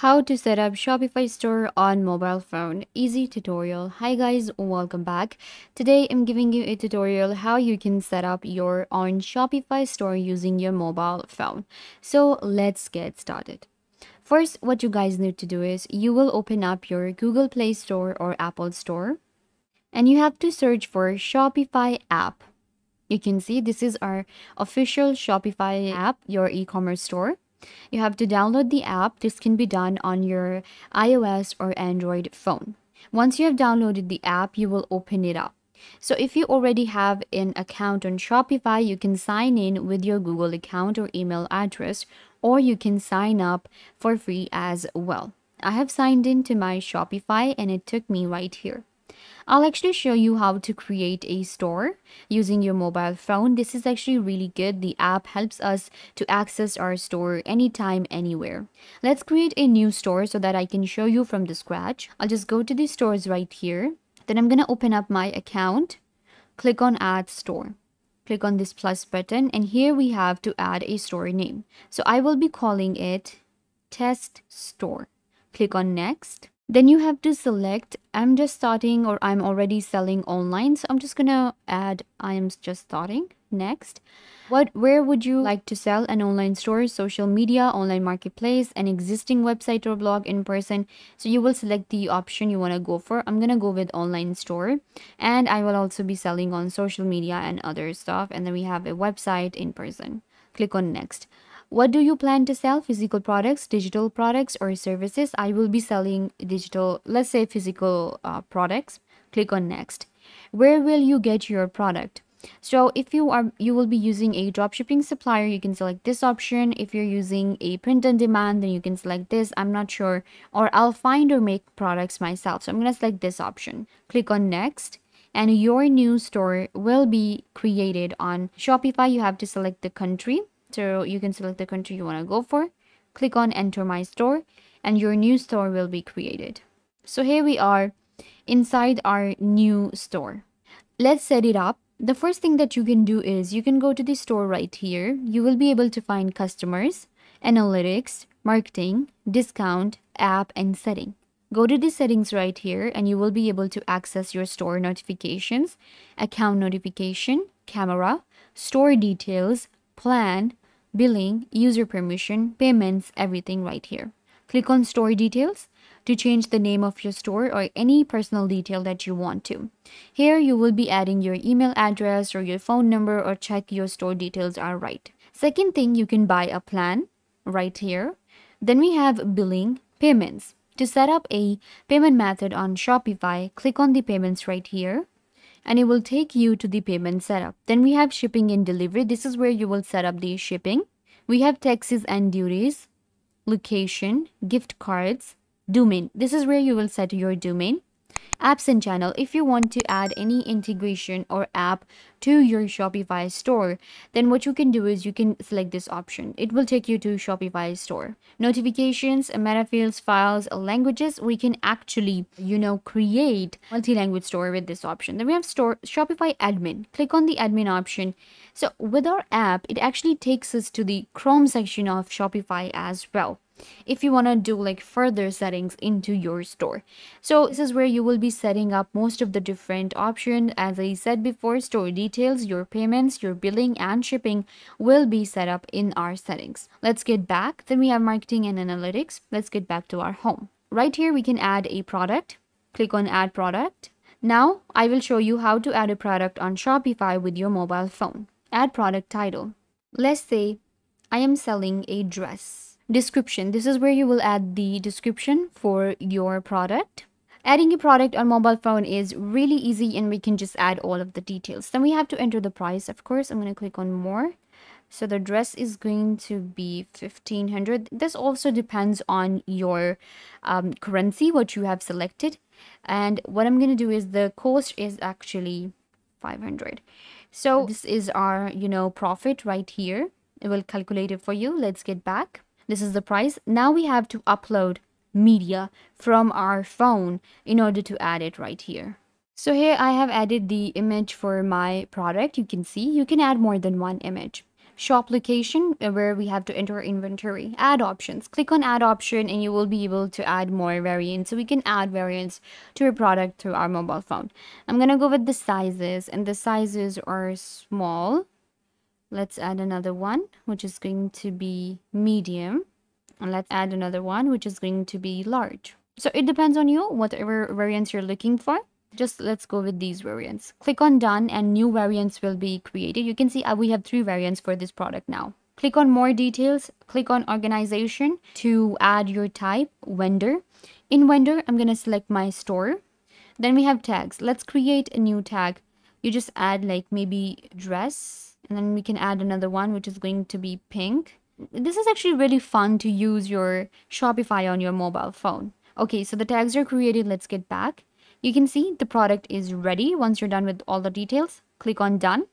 How to set up Shopify store on mobile phone. Easy tutorial. Hi guys, welcome back. Today I'm giving you a tutorial how you can set up your own Shopify store using your mobile phone. So let's get started. First, what you guys need to do is you will open up your Google Play Store or Apple Store and you have to search for Shopify app. You can see this is our official Shopify app, your e-commerce store you have to download the app. This can be done on your iOS or Android phone. Once you have downloaded the app, you will open it up. So if you already have an account on Shopify, you can sign in with your Google account or email address, or you can sign up for free as well. I have signed in to my Shopify and it took me right here. I'll actually show you how to create a store using your mobile phone. This is actually really good. The app helps us to access our store anytime, anywhere. Let's create a new store so that I can show you from the scratch. I'll just go to the stores right here. Then I'm going to open up my account. Click on add store click on this plus button and here we have to add a store name. So I will be calling it test store. Click on next. Then you have to select I'm just starting or I'm already selling online. So I'm just gonna add I am just starting. Next, what where would you like to sell an online store, social media, online marketplace, an existing website or blog in person? So you will select the option you want to go for. I'm gonna go with online store, and I will also be selling on social media and other stuff. And then we have a website in person. Click on next. What do you plan to sell? Physical products, digital products, or services? I will be selling digital, let's say physical uh, products. Click on next. Where will you get your product? So if you are you will be using a dropshipping supplier, you can select this option. If you're using a print on demand, then you can select this. I'm not sure. Or I'll find or make products myself. So I'm going to select this option. Click on next and your new store will be created on Shopify. You have to select the country. So you can select the country you want to go for. Click on enter my store and your new store will be created. So here we are inside our new store. Let's set it up. The first thing that you can do is you can go to the store right here. You will be able to find customers, analytics, marketing, discount, app, and setting. Go to the settings right here and you will be able to access your store notifications, account notification, camera, store details, plan, billing, user permission, payments, everything right here. Click on store details to change the name of your store or any personal detail that you want to. Here you will be adding your email address or your phone number or check your store details are right. Second thing, you can buy a plan right here. Then we have billing, payments. To set up a payment method on Shopify, click on the payments right here and it will take you to the payment setup. Then we have shipping and delivery. This is where you will set up the shipping. We have taxes and duties, location, gift cards, domain. This is where you will set your domain apps and channel if you want to add any integration or app to your shopify store then what you can do is you can select this option. It will take you to shopify store. Notifications meta fields files languages we can actually you know create multi-language store with this option. Then we have store shopify admin. Click on the admin option. So with our app it actually takes us to the chrome section of shopify as well if you want to do like further settings into your store. So this is where you will be setting up most of the different options as i said before store details your payments your billing and shipping will be set up in our settings. Let's get back. Then we have marketing and analytics. Let's get back to our home. Right here we can add a product. Click on add product. Now i will show you how to add a product on shopify with your mobile phone. Add product title. Let's say i am selling a dress description. This is where you will add the description for your product. Adding a product on mobile phone is really easy and we can just add all of the details. Then we have to enter the price of course. I'm going to click on more. So the dress is going to be 1500 this also depends on your um, currency what you have selected. And what i'm going to do is the cost is actually 500 so this is our you know profit right here. It will calculate it for you. Let's get back this is the price. Now we have to upload media from our phone in order to add it right here. So here I have added the image for my product. You can see you can add more than one image. shop location uh, where we have to enter inventory add options click on add option and you will be able to add more variants so we can add variants to a product through our mobile phone i'm gonna go with the sizes and the sizes are small let's add another one which is going to be medium. And let's add another one which is going to be large. So it depends on you whatever variants you're looking for. Just let's go with these variants. Click on done and new variants will be created. You can see uh, we have three variants for this product now. Click on more details. Click on organization to add your type vendor. In vendor i'm going to select my store. Then we have tags. Let's create a new tag. You just add like maybe dress and then we can add another one which is going to be pink this is actually really fun to use your shopify on your mobile phone okay so the tags are created let's get back you can see the product is ready. Once you're done with all the details, click on done.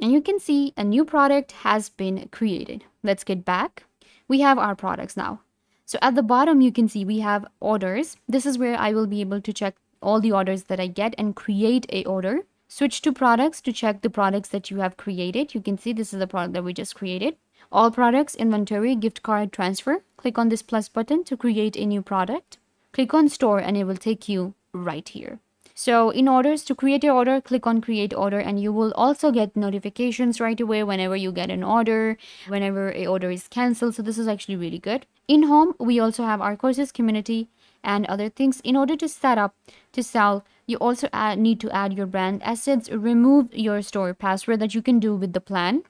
And you can see a new product has been created. Let's get back. We have our products now. So at the bottom, you can see we have orders. This is where I will be able to check all the orders that I get and create a order. Switch to products to check the products that you have created. You can see this is the product that we just created. All products, inventory, gift card, transfer. Click on this plus button to create a new product. Click on store and it will take you right here. So in orders to create your order, click on create order and you will also get notifications right away whenever you get an order, whenever a order is canceled. So this is actually really good. In home, we also have our courses community and other things. In order to set up to sell, you also add, need to add your brand assets, remove your store password that you can do with the plan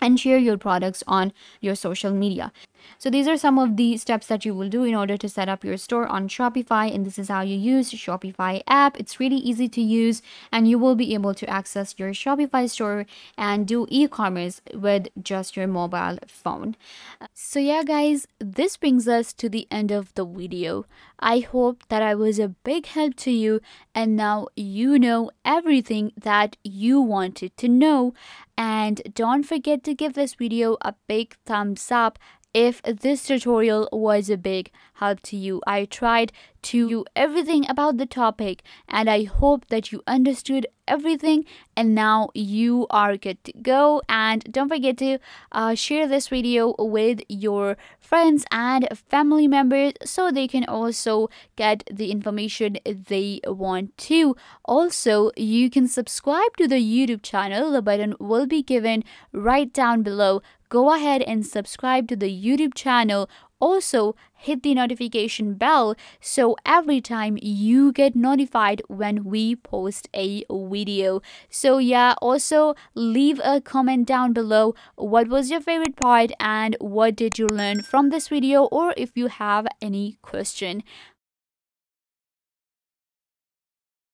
and share your products on your social media. So these are some of the steps that you will do in order to set up your store on Shopify and this is how you use Shopify app. It's really easy to use and you will be able to access your Shopify store and do e-commerce with just your mobile phone. So yeah guys, this brings us to the end of the video. I hope that I was a big help to you and now you know everything that you wanted to know and don't forget to give this video a big thumbs up if this tutorial was a big help to you. I tried to do everything about the topic and I hope that you understood everything and now you are good to go. And don't forget to uh, share this video with your friends and family members so they can also get the information they want to. Also you can subscribe to the youtube channel. The button will be given right down below go ahead and subscribe to the YouTube channel. Also, hit the notification bell so every time you get notified when we post a video. So, yeah, also leave a comment down below what was your favorite part and what did you learn from this video or if you have any question.